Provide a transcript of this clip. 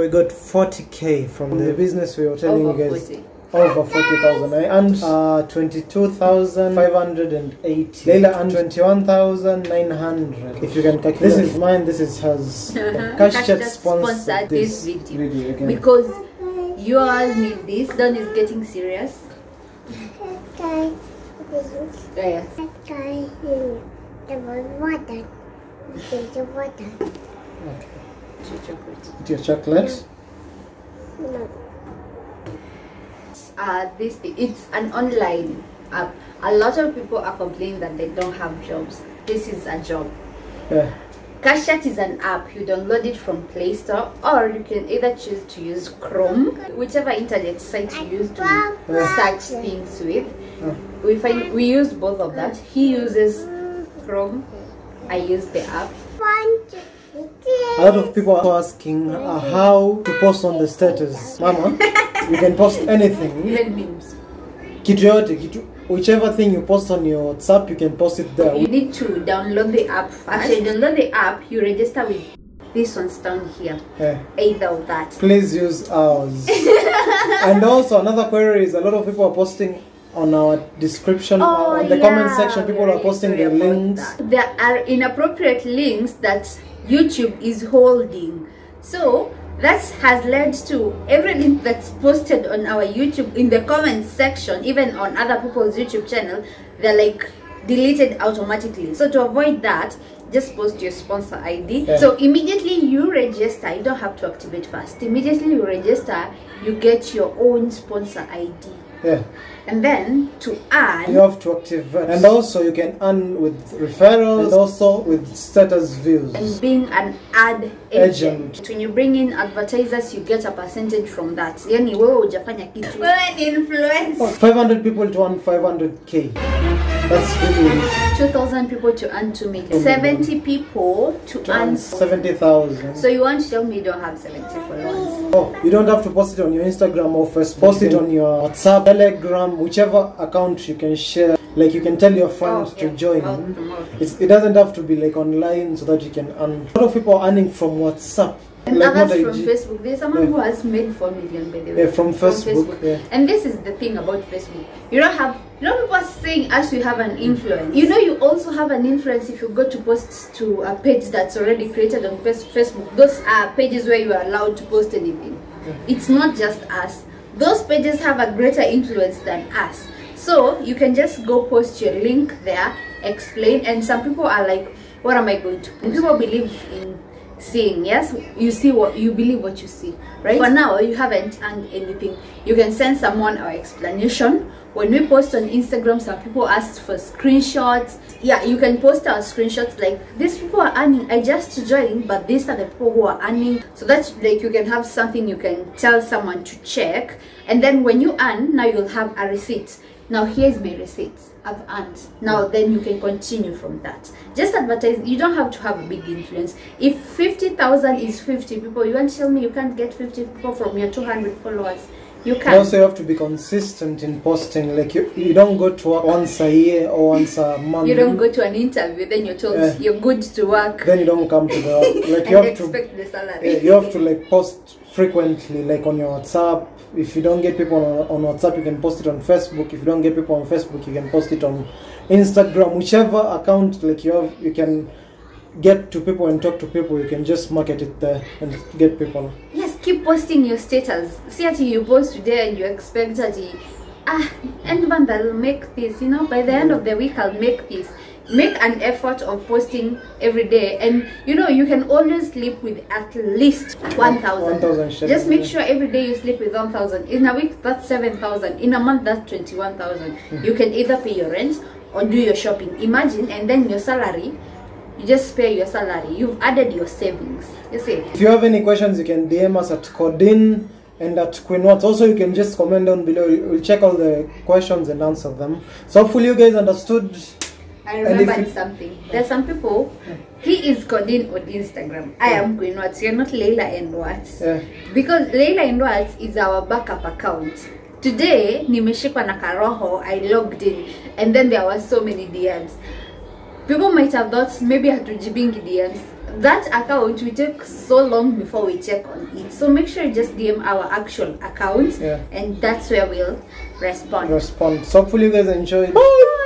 We got 40k from the business we were telling Over you guys. 40. Over 40,000. I earned uh, 22,580. Leila earned 21,900. If you can calculate. This is mine, this is hers. Cash Cash Chat Chat sponsored sponsored this this video. again. Because you all need this. Don is getting serious. Guy, Yeah. guy, the water. The water. Chocolate. With your chocolate. No. uh, this it's an online app a lot of people are complaining that they don't have jobs this is a job Yeah. Cashchat is an app you download it from play store or you can either choose to use chrome whichever internet site you use to search things with we find we use both of that he uses chrome i use the app A lot of people are asking uh, how to post on the status. Mama, you can post anything. even memes Kitu yote, kitu, whichever thing you post on your WhatsApp, you can post it there. you need to download the app first after you download the app you register with this one's down here Yeah. either of that Please use ours. and also another query is a lot of people are posting on our description uh, on the comment section. People are posting their links. that. There are inappropriate links that YouTube is holding. So that has led to every link that's posted on our YouTube in the comment section, even on other people's YouTube channel, they're like deleted automatically. So to avoid that, just post your sponsor ID. Yeah. So immediately you register, you don't have to activate first. Immediately you register, you get your own sponsor ID. Yeah. And then to add You have to activate. And also you can earn with referrals and also with status views. and being an ad Agent. agent. When you bring in advertisers, you get a percentage from that. Yani wewe hujafanya kitu. Wewe ni influencer. 500 people to earn 500k. That's really 2,000 people to earn 2 million. 70 people to to earn earn. 70,000. So you want to tell me you don't have 70 followers? Oh, you don't have to post it on your Instagram or Facebook. Post it on your WhatsApp, Telegram, whichever account you can share. Like you can tell your friends Oh, to join. I'll. It's, it doesn't have to be like online so that you can earn. A lot of people are earning from WhatsApp. And like others from Facebook. There's someone Yeah. who has made 4 million by the way. Yeah, from Facebook, yeah. And this is the thing about Facebook. You don't have, you know, people are saying as you have an influence. You know, you also have an influence if you go to post to a page that's already created on Facebook. Those are pages where you are allowed to post anything. It's not just us. Those pages have a greater influence than us. So you can just go post your link there, explain, and some people are like, what am I going to? And people believe in seeing yes? You see what you believe what you see right? For now you haven't earned anything. You can send someone our explanation. When we post on instagram some people ask for screenshots. Yeah you can post our screenshots. Like these people are earning. I just joined but these are the people who are earning. So that's like you can have something you can tell someone to check. And then when you earn now you'll have a receipt now here's my receipts. I've earned. Now then you can continue from that. Just advertise. You don't have to have a big influence. If 50000 is 50 people you want to tell me you can't get 50 people from your 200 followers you You can also have to be consistent in posting. Like you, you don't go to work once a year or once a month. you don't go to an interview then you're told Yeah. you're good to work Then you don't come to the work. Like you have to. expect the salary Yeah, you have to like post frequently, like on your WhatsApp. If you don't get people on, on WhatsApp, you can post it on Facebook. If you don't get people on Facebook, you can post it on Instagram. Whichever account like you have, you can get to people and talk to people. You can just market it there and get people. Keep posting your status. See that you post today and you expect that you, ah end month i'll make this you know? By the end of the week i'll make this make an effort of posting every day and you know you can always sleep with at least 1000 1,000 shillings, just make sure every day you sleep with 1000 in a week that's 7000 in a month that's 21000 Hmm. you can either pay your rent or do your shopping. Imagine and then your salary you just pay your salary you've added your savings you see If you have any questions, you can DM us at Coddein and at Queen Watts. Also, you can just comment down below. We'll check all the questions and answer them. So hopefully you guys understood. I remembered something. There's some people. He is Coddein on Instagram. I am Queen Watts. You're not Leila and Watts. Yeah. Because Leila and Watts is our backup account. Today, nimeshikwa na karoho. I logged in, and then there were so many DMs. People might have thought maybe hatujibingi DMs. that account we take so long before we check on it so make sure you just dm our actual account Yeah. and that's where we'll respond Respond. So hopefully you guys enjoy Oh,